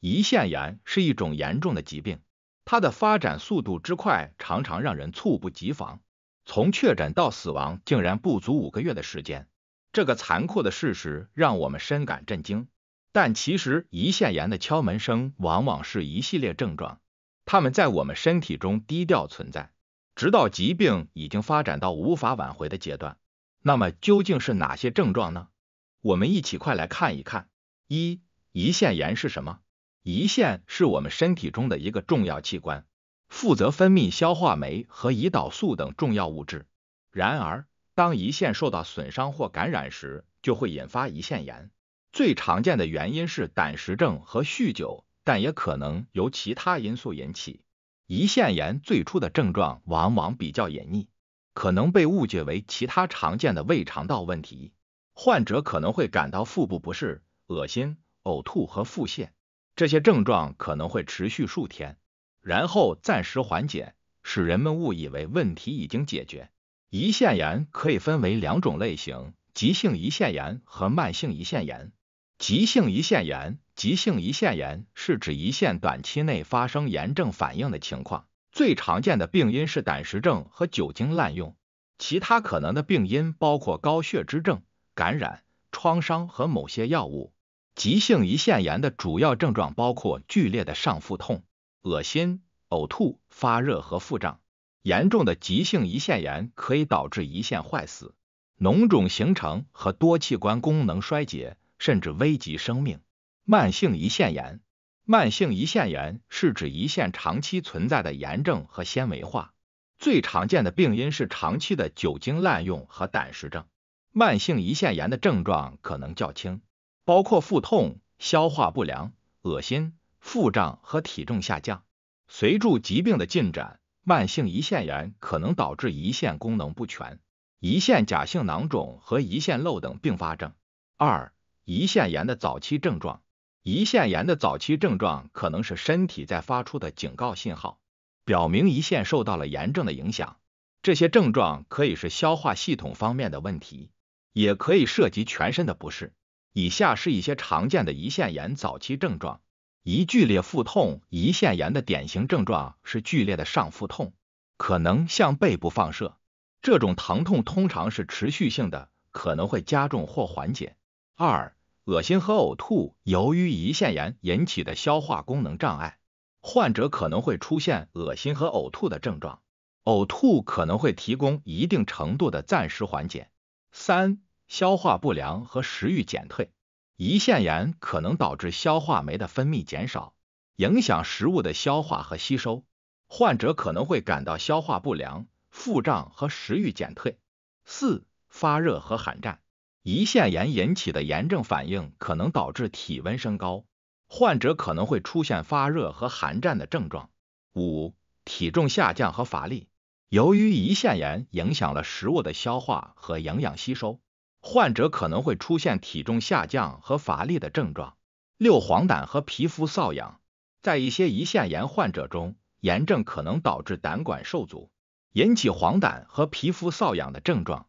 胰腺炎是一种严重的疾病，它的发展速度之快，常常让人猝不及防。从确诊到死亡，竟然不足五个月的时间。这个残酷的事实让我们深感震惊。但其实，胰腺炎的敲门声往往是一系列症状，它们在我们身体中低调存在，直到疾病已经发展到无法挽回的阶段。那么，究竟是哪些症状呢？我们一起快来看一看。一、胰腺炎是什么？胰腺是我们身体中的一个重要器官，负责分泌消化酶和胰岛素等重要物质。然而，当胰腺受到损伤或感染时，就会引发胰腺炎。最常见的原因是胆石症和酗酒，但也可能由其他因素引起。胰腺炎最初的症状往往比较隐匿，可能被误解为其他常见的胃肠道问题。患者可能会感到腹部不适、恶心、呕吐和腹泻。这些症状可能会持续数天，然后暂时缓解，使人们误以为问题已经解决。胰腺炎可以分为两种类型：急性胰腺炎和慢性胰腺炎。急性胰腺炎，急性胰腺炎是指胰腺短期内发生炎症反应的情况，最常见的病因是胆石症和酒精滥用，其他可能的病因包括高血脂症、感染、创伤和某些药物。急性胰腺炎的主要症状包括剧烈的上腹痛、恶心、呕吐、发热和腹胀。严重的急性胰腺炎可以导致胰腺坏死、脓肿形成和多器官功能衰竭，甚至危及生命。慢性胰腺炎，慢性胰腺炎是指胰腺长期存在的炎症和纤维化，最常见的病因是长期的酒精滥用和胆石症。慢性胰腺炎的症状可能较轻。包括腹痛、消化不良、恶心、腹胀和体重下降。随着疾病的进展，慢性胰腺炎可能导致胰腺功能不全、胰腺假性囊肿和胰腺瘘等并发症。二、胰腺炎的早期症状。胰腺炎的早期症状可能是身体在发出的警告信号，表明胰腺受到了炎症的影响。这些症状可以是消化系统方面的问题，也可以涉及全身的不适。以下是一些常见的胰腺炎早期症状：一、剧烈腹痛。胰腺炎的典型症状是剧烈的上腹痛，可能向背部放射。这种疼痛通常是持续性的，可能会加重或缓解。二、恶心和呕吐。由于胰腺炎引起的消化功能障碍，患者可能会出现恶心和呕吐的症状，呕吐可能会提供一定程度的暂时缓解。三、消化不良和食欲减退，胰腺炎可能导致消化酶的分泌减少，影响食物的消化和吸收。患者可能会感到消化不良、腹胀和食欲减退。四、发热和寒战，胰腺炎引起的炎症反应可能导致体温升高，患者可能会出现发热和寒战的症状。五、体重下降和乏力，由于胰腺炎影响了食物的消化和营养吸收。患者可能会出现体重下降和乏力的症状。六、黄疸和皮肤瘙痒，在一些胰腺炎患者中，炎症可能导致胆管受阻，引起黄疸和皮肤瘙痒的症状。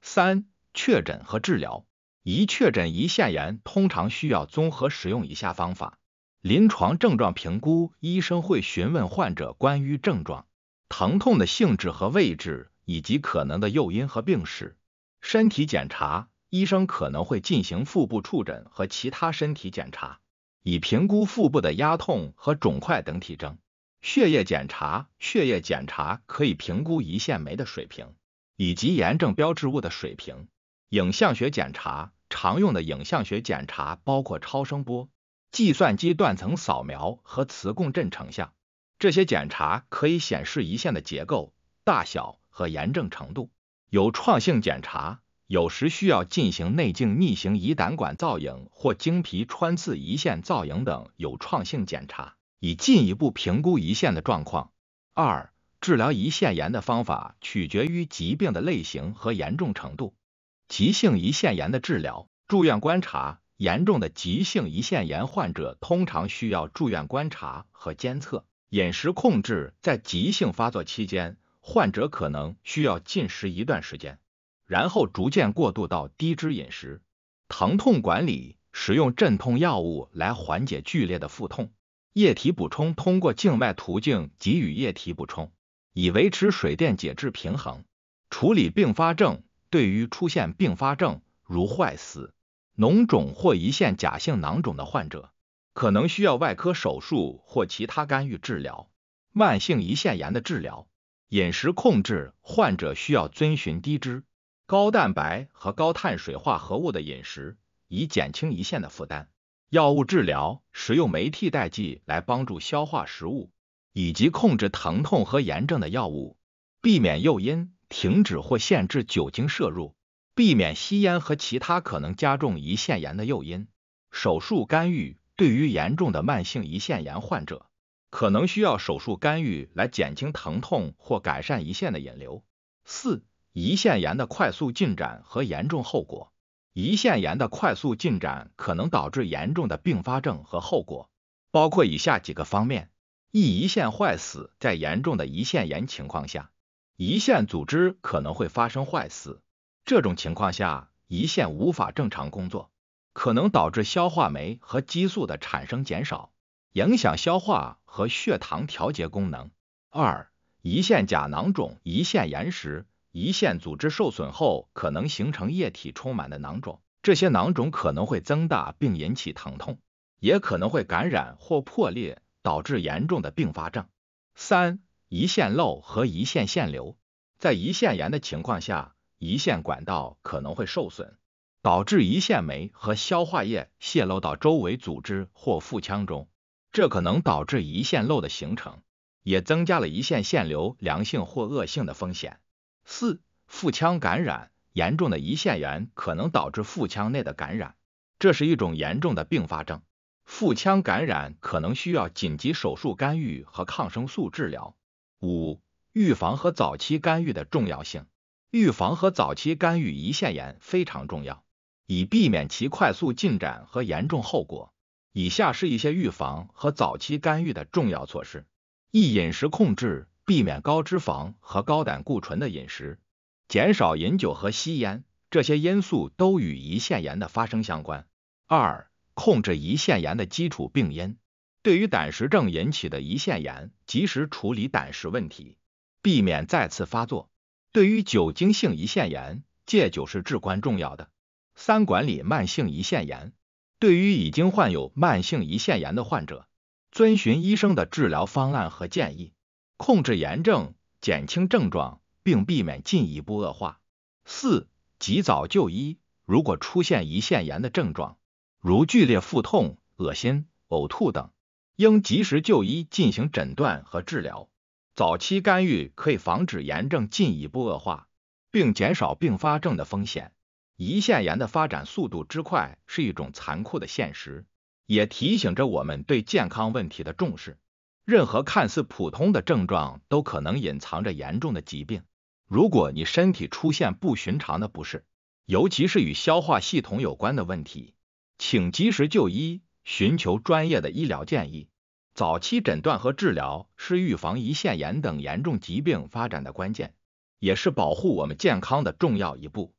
三、确诊和治疗，一确诊胰腺炎通常需要综合使用以下方法：临床症状评估，医生会询问患者关于症状、疼痛的性质和位置，以及可能的诱因和病史。身体检查，医生可能会进行腹部触诊和其他身体检查，以评估腹部的压痛和肿块等体征。血液检查，血液检查可以评估胰腺酶的水平以及炎症标志物的水平。影像学检查，常用的影像学检查包括超声波、计算机断层扫描和磁共振成像。这些检查可以显示胰腺的结构、大小和炎症程度。有创性检查有时需要进行内镜逆行胰胆管造影或经皮穿刺胰腺造影等有创性检查，以进一步评估胰腺的状况。二、治疗胰腺炎的方法取决于疾病的类型和严重程度。急性胰腺炎的治疗，住院观察。严重的急性胰腺炎患者通常需要住院观察和监测。饮食控制在急性发作期间。患者可能需要禁食一段时间，然后逐渐过渡到低脂饮食。疼痛管理使用镇痛药物来缓解剧烈的腹痛。液体补充通过静脉途径给予液体补充，以维持水电解质平衡。处理并发症，对于出现并发症如坏死、脓肿或胰腺假性囊肿的患者，可能需要外科手术或其他干预治疗。慢性胰腺炎的治疗，饮食控制，患者需要遵循低脂、高蛋白和高碳水化合物的饮食，以减轻胰腺的负担。药物治疗，使用酶替代剂来帮助消化食物，以及控制疼痛和炎症的药物。避免诱因，停止或限制酒精摄入，避免吸烟和其他可能加重胰腺炎的诱因。手术干预，对于严重的慢性胰腺炎患者，可能需要手术干预来减轻疼痛或改善胰腺的引流。四、胰腺炎的快速进展和严重后果。胰腺炎的快速进展可能导致严重的并发症和后果，包括以下几个方面：一、胰腺坏死，在严重的胰腺炎情况下，胰腺组织可能会发生坏死，这种情况下，胰腺无法正常工作，可能导致消化酶和激素的产生减少，影响消化和血糖调节功能。二、胰腺假囊肿，胰腺炎时。胰腺组织受损后，可能形成液体充满的囊肿，这些囊肿可能会增大并引起疼痛，也可能会感染或破裂，导致严重的并发症。三、胰腺瘘和胰腺腺瘤，在胰腺炎的情况下，胰腺管道可能会受损，导致胰腺酶和消化液泄漏到周围组织或腹腔中，这可能导致胰腺瘘的形成，也增加了胰腺腺瘤良性或恶性的风险。四、腹腔感染，严重的胰腺炎可能导致腹腔内的感染，这是一种严重的并发症。腹腔感染可能需要紧急手术干预和抗生素治疗。五、预防和早期干预的重要性，预防和早期干预胰腺炎非常重要，以避免其快速进展和严重后果。以下是一些预防和早期干预的重要措施：一、饮食控制。避免高脂肪和高胆固醇的饮食，减少饮酒和吸烟，这些因素都与胰腺炎的发生相关。二、控制胰腺炎的基础病因，对于胆石症引起的胰腺炎，及时处理胆石问题，避免再次发作。对于酒精性胰腺炎，戒酒是至关重要的。三、管理慢性胰腺炎，对于已经患有慢性胰腺炎的患者，遵循医生的治疗方案和建议。控制炎症，减轻症状，并避免进一步恶化。四、及早就医。如果出现胰腺炎的症状，如剧烈腹痛、恶心、呕吐等，应及时就医进行诊断和治疗。早期干预可以防止炎症进一步恶化，并减少并发症的风险。胰腺炎的发展速度之快是一种残酷的现实，也提醒着我们对健康问题的重视。任何看似普通的症状都可能隐藏着严重的疾病。如果你身体出现不寻常的不适，尤其是与消化系统有关的问题，请及时就医，寻求专业的医疗建议。早期诊断和治疗是预防胰腺炎等严重疾病发展的关键，也是保护我们健康的重要一步。